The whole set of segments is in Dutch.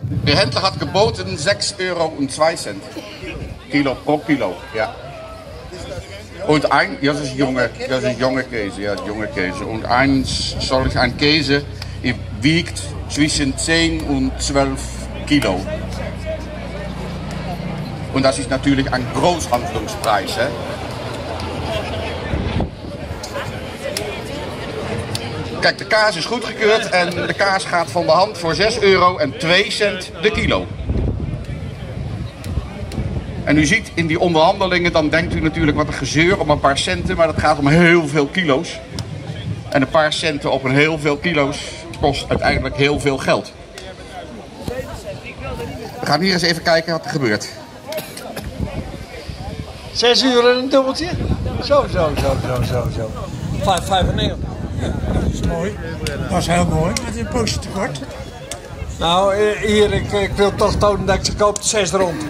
Der Händler hat geboten 6 Euro und 2 Cent. Kilo pro Kilo, ja. Und ein, das ist junge, junge Käse, ja, junge Käse. Und eins soll ich ein Käse, die wiegt zwischen 10 und 12 Kilo. Und das ist natürlich ein Großhandlungspreis. Hè? Kijk, de kaas is goedgekeurd en de kaas gaat van de hand voor 6 euro en 2 cent de kilo. En u ziet in die onderhandelingen, dan denkt u natuurlijk wat een gezeur om een paar centen, maar dat gaat om heel veel kilo's. En een paar centen op een heel veel kilo's kost uiteindelijk heel veel geld. We gaan hier eens even kijken wat er gebeurt. Zes uur en een dubbeltje? Zo, zo, zo, zo, zo, zo. Vijf, vijf en negen. Dat is mooi. Dat was heel mooi, maar het is een poosje te kort. Nou, eh, hier, ik, ik wil toch tonen dat ik ze koop zes rond.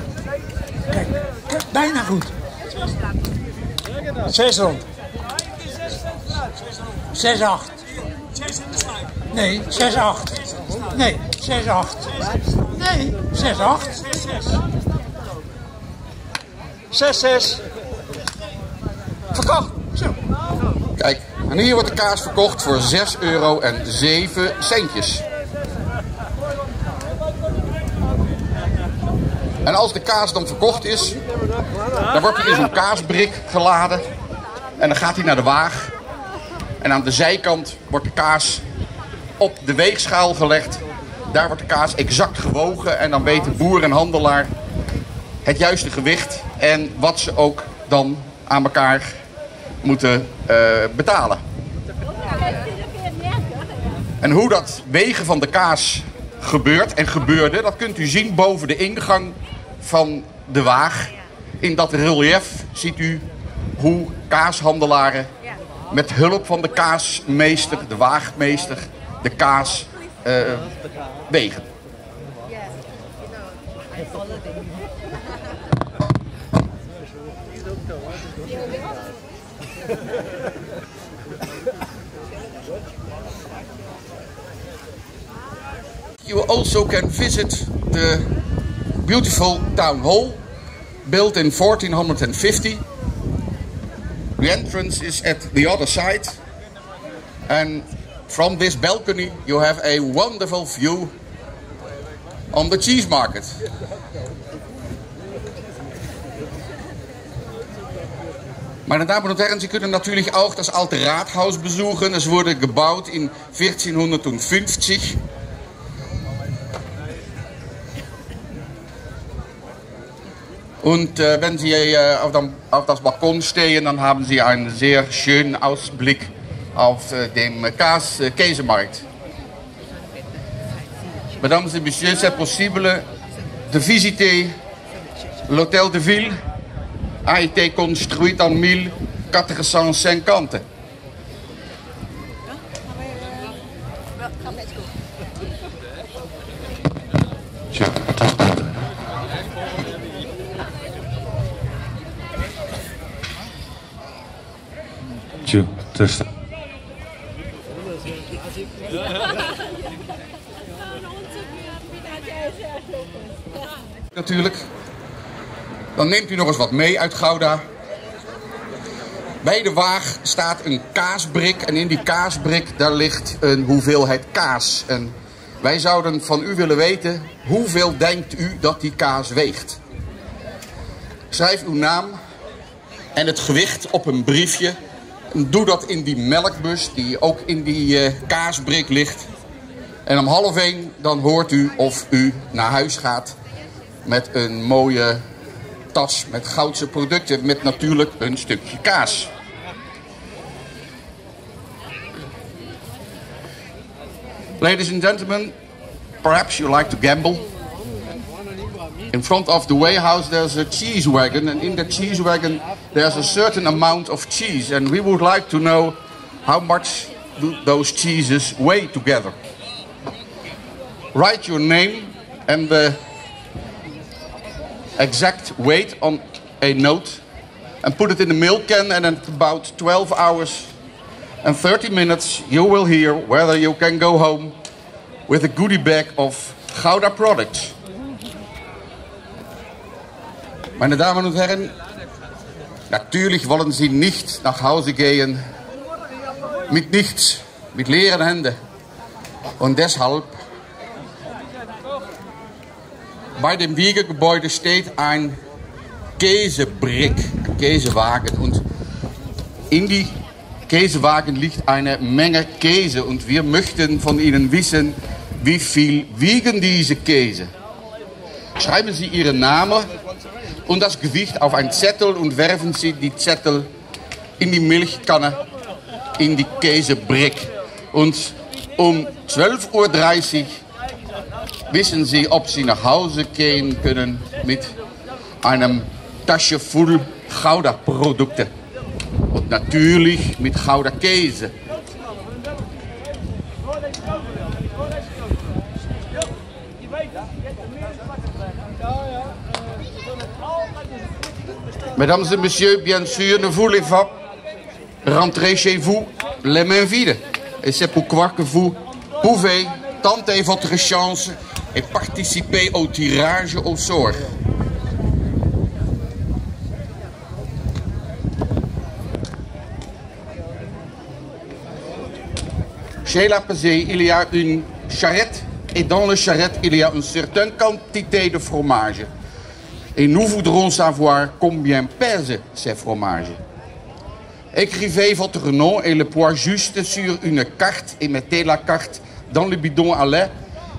Kijk, bijna goed. Zes rond. 6-8. Nee, 6-8. Nee, 6-8. Nee, 6-8. Zes, zes. Verkocht. Zo. Kijk, en hier wordt de kaas verkocht voor 6 euro en 7 centjes. En als de kaas dan verkocht is, dan wordt hij in zo'n kaasbrik geladen. En dan gaat hij naar de waag. En aan de zijkant wordt de kaas op de weegschaal gelegd. Daar wordt de kaas exact gewogen. En dan weet de boer en handelaar het juiste gewicht. En wat ze ook dan aan elkaar moeten eh, betalen. En hoe dat wegen van de kaas gebeurt en gebeurde, dat kunt u zien boven de ingang van de waag. In dat relief ziet u hoe kaashandelaren met hulp van de kaasmeester, de waagmeester, de kaas eh, wegen. You also can visit the beautiful town hall built in 1450. The entrance is at the other side and from this balcony you have a wonderful view on the cheese market. Meine Damen und Herren, Sie können natürlich auch das alte Rathaus besuchen. Es wurde gebaut in 1450. Und äh, wenn Sie äh, auf, dem, auf das Balkon stehen, dann haben Sie einen sehr schönen Ausblick auf äh, den Kaas, äh, Käsemarkt. Mesdames et messieurs, c'est possible de visiter l'hôtel de ville a été construit en 1450. Tja, dus natuurlijk. Dan neemt u nog eens wat mee uit Gouda. Bij de waag staat een kaasbrik en in die kaasbrik daar ligt een hoeveelheid kaas. En wij zouden van u willen weten, hoeveel denkt u dat die kaas weegt? Schrijf uw naam en het gewicht op een briefje. En doe dat in die melkbus die ook in die eh, kaasbrik ligt. En om half één dan hoort u of u naar huis gaat met een mooie tas met goudse producten. Met natuurlijk een stukje kaas. Ladies and gentlemen, perhaps you like to gamble. In front of the warehouse there's a cheese wagon and in the cheese wagon there's a certain amount of cheese and we would like to know how much do those cheeses weigh together. Write your name and the exact weight on a note and put it in the milk can and at about 12 hours and 30 minutes you will hear whether you can go home with a goodie bag of Gouda Products. Meine Damen und Herren, natürlich wollen Sie nicht nach Hause gehen mit nichts, mit leeren Händen. Und deshalb, bei dem Wiegegebäude steht ein Käsebrick, ein Käsewagen. Und in die Käsewagen liegt eine Menge Käse. Und wir möchten von Ihnen wissen, wie viel wiegen diese Käse? Schreiben Sie Ihren Namen und das Gewicht auf einen Zettel und werfen Sie die Zettel in die Milchkanne, in die Käsebrick. Und um 12.30 Uhr wissen Sie, ob Sie nach Hause gehen können mit einem Tasche voll Gouda-Produkten. Und natürlich mit Gouda-Käse. Mesdames et messieurs, bien sûr, ne voulez pas rentrer chez vous les mains vides. Et c'est pourquoi que vous pouvez tenter votre chance et participer au tirage au sort. Chez la pesée, il y a une charrette et dans la charrette, il y a une certaine quantité de fromage. Et nous voudrons savoir combien pèsent ces fromages. Écrivez votre nom et le poids juste sur une carte et mettez la carte dans le bidon à lait.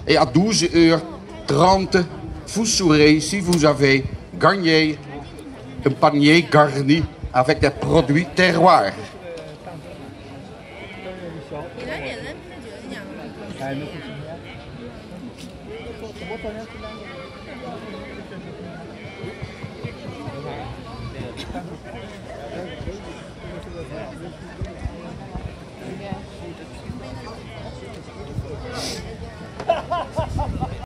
Et à 12h30, vous saurez si vous avez gagné un panier garni avec des produits terroirs.